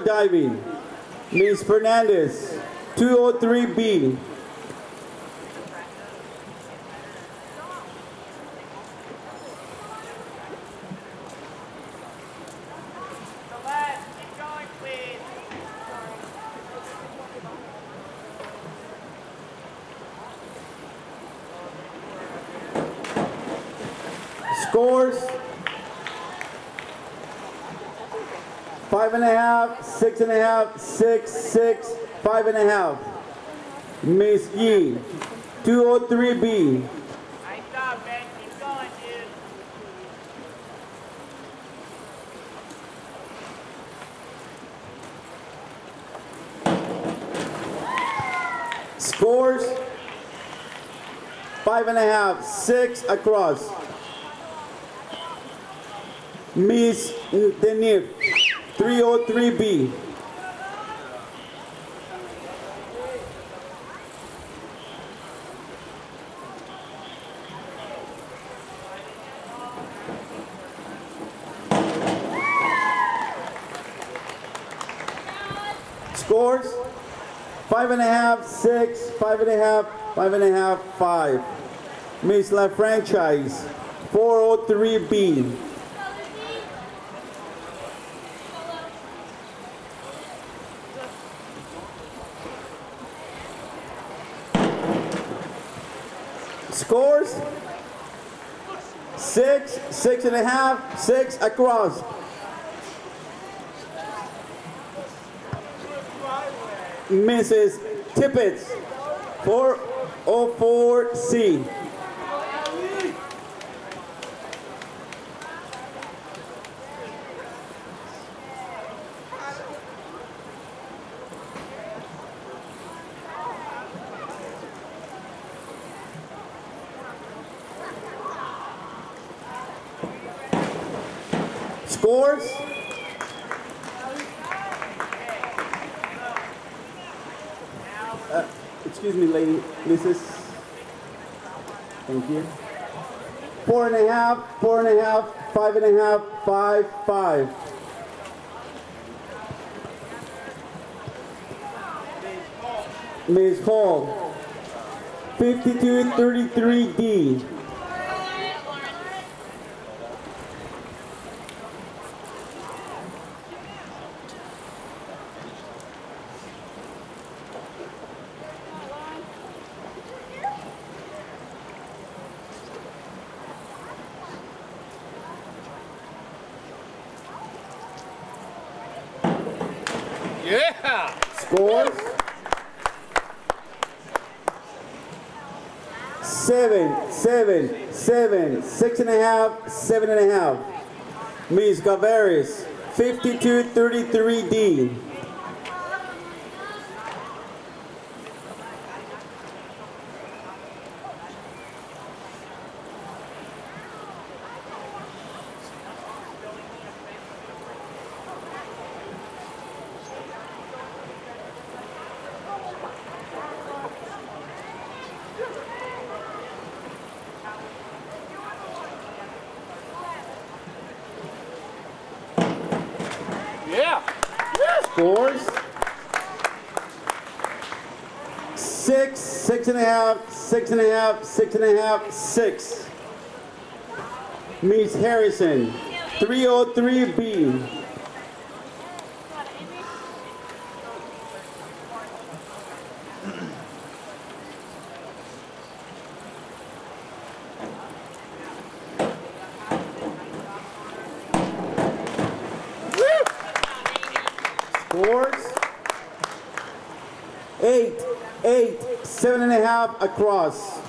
diving. Ms. Fernandez, 203B. Celeste, keep going, please. Scores. Five and a half, six and a half, six, six, five and a half. Miss Yi, 203B. Nice job, man. Keep going, dude. Scores. Five and a half, six across. Miss Denif, 303B. Scores five and a half, six, five and a half, five and a half, five. Miss La Franchise, 403B. Scores six, six and a half, six across. Mrs. Tippett, 404C. Scores Uh, excuse me, lady, Mrs. Thank you. Four and a half, four and a half, five and a half, five, five. Ms. Hall, 5233D. Yeah! Scores. Seven, seven, seven, six and a half, seven and a half. Ms. Gavaris, 5233D. Yeah! Scores. Six, six and a half, six and a half, six and a half, six. Ms. Harrison, 303B. Scores. Eight, eight, seven and a half across.